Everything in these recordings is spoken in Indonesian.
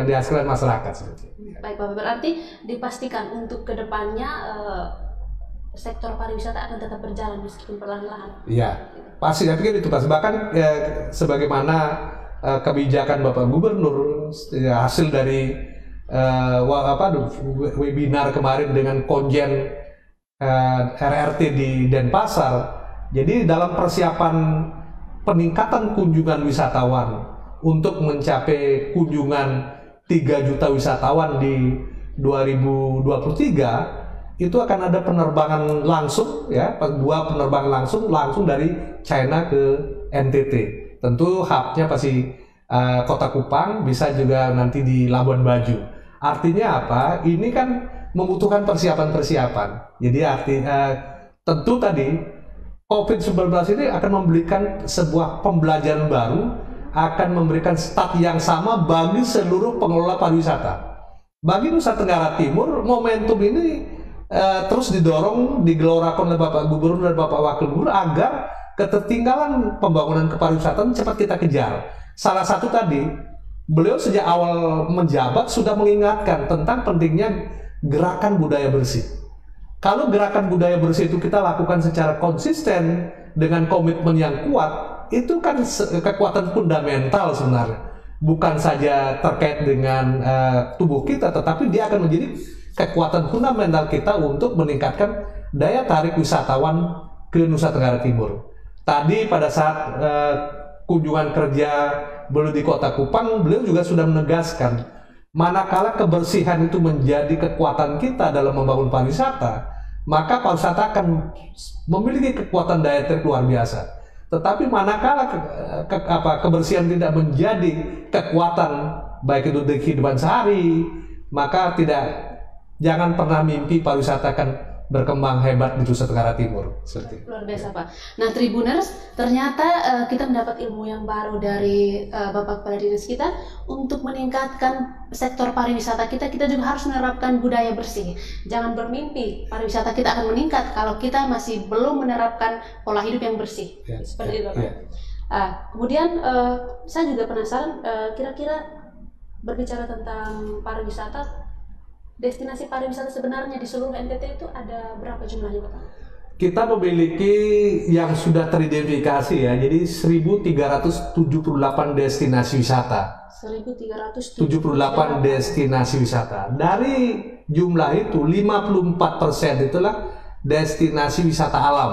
yang dihasilkan masyarakat. Baik Bapak, berarti dipastikan untuk ke depannya eh, sektor pariwisata akan tetap berjalan meskipun perlahan-lahan. Iya, pasti saya pikir itu Pak. Bahkan ya, sebagaimana eh, kebijakan Bapak Gubernur ya, hasil dari eh, apa webinar kemarin dengan konjen eh, RRT di Denpasar. Jadi dalam persiapan peningkatan kunjungan wisatawan untuk mencapai kunjungan 3 juta wisatawan di 2023 itu akan ada penerbangan langsung ya dua penerbangan langsung langsung dari China ke NTT tentu hubnya pasti eh, kota Kupang bisa juga nanti di Labuan Bajo. Artinya apa? Ini kan membutuhkan persiapan-persiapan. Jadi arti eh, tentu tadi COVID-19 ini akan memberikan sebuah pembelajaran baru akan memberikan start yang sama bagi seluruh pengelola pariwisata bagi Nusa Tenggara Timur momentum ini eh, terus didorong digelorakan oleh Bapak Gubernur dan Bapak Wakil Gubernur agar ketertinggalan pembangunan kepariwisataan cepat kita kejar. Salah satu tadi beliau sejak awal menjabat sudah mengingatkan tentang pentingnya gerakan budaya bersih. Kalau gerakan budaya bersih itu kita lakukan secara konsisten dengan komitmen yang kuat, itu kan kekuatan fundamental sebenarnya bukan saja terkait dengan eh, tubuh kita, tetapi dia akan menjadi kekuatan fundamental kita untuk meningkatkan daya tarik wisatawan ke Nusa Tenggara Timur. Tadi pada saat eh, kunjungan kerja beliau di Kota Kupang, beliau juga sudah menegaskan manakala kebersihan itu menjadi kekuatan kita dalam membangun pariwisata, maka pariwisata akan memiliki kekuatan daya tarik luar biasa. Tetapi manakala ke, ke- apa, kebersihan tidak menjadi kekuatan baik itu di kehidupan sehari, maka tidak jangan pernah mimpi pariwisata akan berkembang hebat di Nusa Tenggara Timur. Seperti. Luar biasa Pak. Nah Tribuners, ternyata eh, kita mendapat ilmu yang baru dari eh, Bapak Kepala Dinas kita untuk meningkatkan sektor pariwisata kita. Kita juga harus menerapkan budaya bersih. Jangan bermimpi pariwisata kita akan meningkat kalau kita masih belum menerapkan pola hidup yang bersih. Ya, Seperti ya, itu ya. Ah, kemudian eh, saya juga penasaran kira-kira berbicara tentang pariwisata, destinasi pariwisata sebenarnya di seluruh NTT itu ada berapa jumlahnya Bapak? Kita memiliki yang sudah teridentifikasi ya, jadi 1.378 destinasi wisata. 1378 78 destinasi wisata. Dari jumlah itu 54% itulah destinasi wisata alam.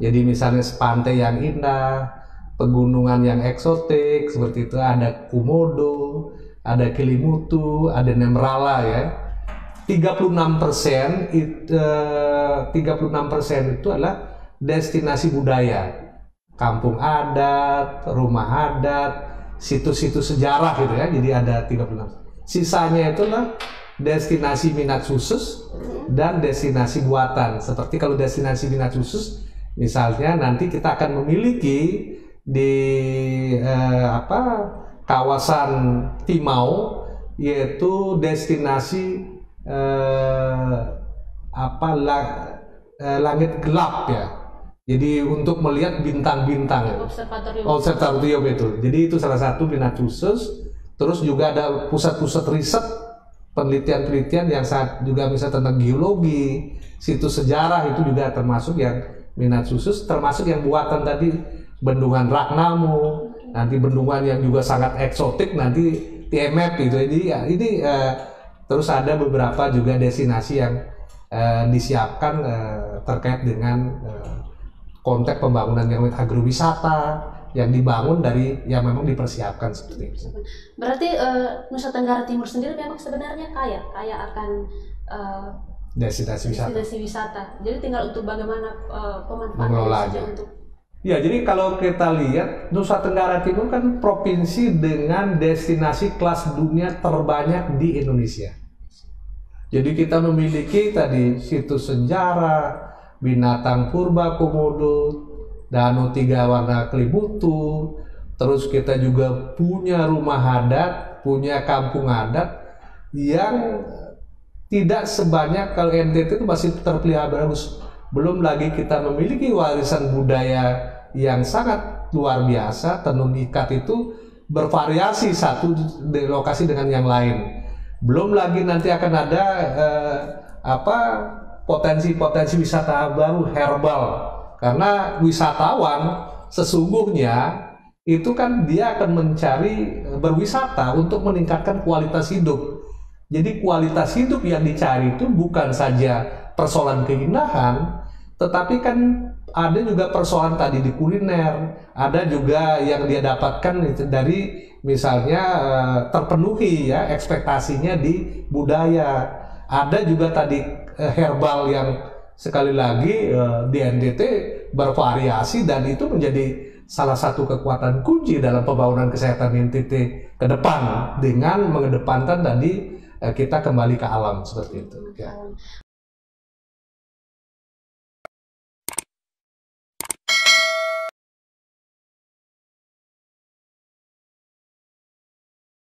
Jadi misalnya pantai yang indah, pegunungan yang eksotik seperti itu ada Komodo, ada Kelimutu, ada Nemrala ya. 36 persen itu 36 persen itu adalah destinasi budaya, kampung adat, rumah adat, situs-situs sejarah gitu ya. Jadi ada 36. Sisanya itulah destinasi minat khusus dan destinasi buatan. Seperti kalau destinasi minat khusus, misalnya nanti kita akan memiliki di eh, apa kawasan Timau yaitu destinasi eh, apa la- eh, langit gelap ya. Jadi untuk melihat bintang-bintang. ya. observatorium. Observatorium itu. Jadi itu salah satu minat khusus. Terus juga ada pusat-pusat riset penelitian-penelitian yang saat juga bisa tentang geologi, situs sejarah itu juga termasuk yang minat khusus, termasuk yang buatan tadi bendungan Ragnamo, nanti bendungan yang juga sangat eksotik nanti TMF gitu. Jadi ya ini eh, terus ada beberapa juga destinasi yang eh, disiapkan eh, terkait dengan eh, konteks pembangunan yang agrowisata yang dibangun dari yang memang dipersiapkan seperti itu. Berarti eh, Nusa Tenggara Timur sendiri memang sebenarnya kaya, kaya akan eh, Destinasi wisata. destinasi wisata. Jadi tinggal untuk bagaimana eh, pemanfaatan untuk Ya, jadi kalau kita lihat Nusa Tenggara Timur kan provinsi dengan destinasi kelas dunia terbanyak di Indonesia. Jadi kita memiliki tadi situs sejarah, binatang purba Komodo, Danau Tiga Warna Kelimutu, terus kita juga punya rumah adat, punya kampung adat yang tidak sebanyak kalau NTT itu masih terpelihara bagus. Belum lagi kita memiliki warisan budaya yang sangat luar biasa. Tenun ikat itu bervariasi satu di lokasi dengan yang lain. Belum lagi nanti akan ada eh, apa potensi-potensi wisata baru herbal karena wisatawan sesungguhnya itu kan dia akan mencari berwisata untuk meningkatkan kualitas hidup. Jadi kualitas hidup yang dicari itu bukan saja persoalan keindahan, tetapi kan ada juga persoalan tadi di kuliner, ada juga yang dia dapatkan dari misalnya eh, terpenuhi ya ekspektasinya di budaya. Ada juga tadi eh, herbal yang sekali lagi eh, di NDT bervariasi dan itu menjadi salah satu kekuatan kunci dalam pembangunan kesehatan NTT ke depan dengan mengedepankan tadi kita kembali ke alam seperti itu. Ya.